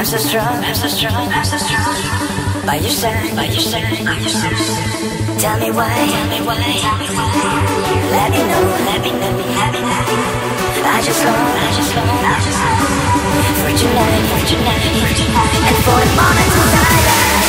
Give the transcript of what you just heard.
I'm strong, I'm strong, I'm strong. By your side, by your side, by your side. Tell me why, tell me why, tell me why. Let me know, let me know, let me know. I just long, I just long, I just long. For tonight, for tonight, for tonight. And for the moment to silence.